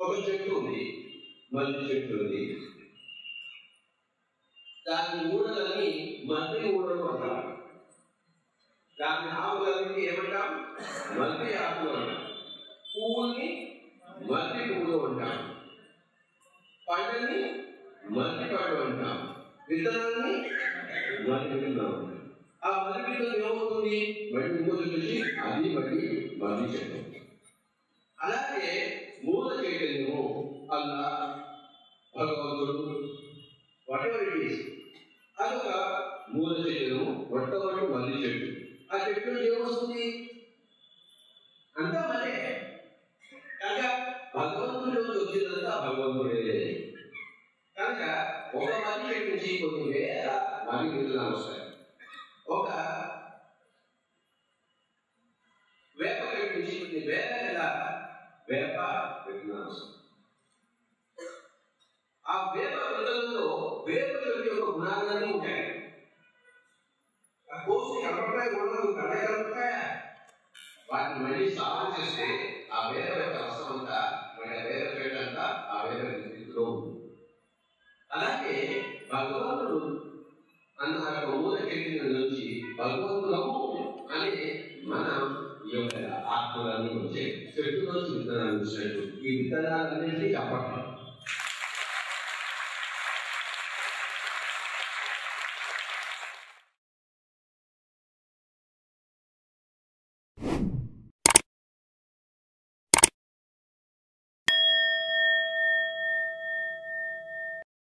ఒక చెట్టు ఉంది. మల్లి చెట్టు ఉంది. దాని ఊడలని మల్లి ఊడలు అంటారు. దాని ఆకులన్నీ ఏమంటాం? మల్లి ఆకులు అంటాం. పువ్వుల్ని మల్లి పువ్వులు అంటాం. పండుని మల్లి పండు అంటాం. విత్తనాన్ని మల్లి విత్తనం ఆ మల్లి విత్తనం ఏమవుతుంది? మళ్ళీ ఇంకో చూసి అది మళ్ళీ మల్లి చెట్టు. అల్లా భగవంతుడు వాటెవర్ ఇట్ ఈస్ అదొక మూల చెట్టును మొట్టమొదటి మల్లి చెట్టు. ఆ చెట్టు నుంచి ఏమొస్తుంది? అంతా మరే కనుక భగవంతుడు వచ్చిందంతా భగవంతుడే. కనుక ఒక మల్లి చెట్టు నుంచి కొన్ని వేల మల్లి విత్తనాలు వస్తాయి. ఒక వేప చెట్టు నుంచి కొన్ని వేల వేప విత్తనాలు వస్తాయి. ప్రజలలో వేరుపజల యొక్క గుణాలన్నీ ఉంటాయి. కోసి గుణాలు కళ్ళ కలపకాయ మళ్ళీ సాధన చేస్తే ఆ వేద యొక్క రసం అంతా మళ్ళీ వేద చేయడంతా ఆ వేద స్థితిలో ఉంది అలాగే భగవంతుడు అన్న మూల నుంచి భగవంతుడము అని మన ఈ యొక్క ఆత్మలను వచ్చే చెట్టు నుంచి విత్తనాలు ఈ విత్తనాలన్నింటినీ చెప్పటం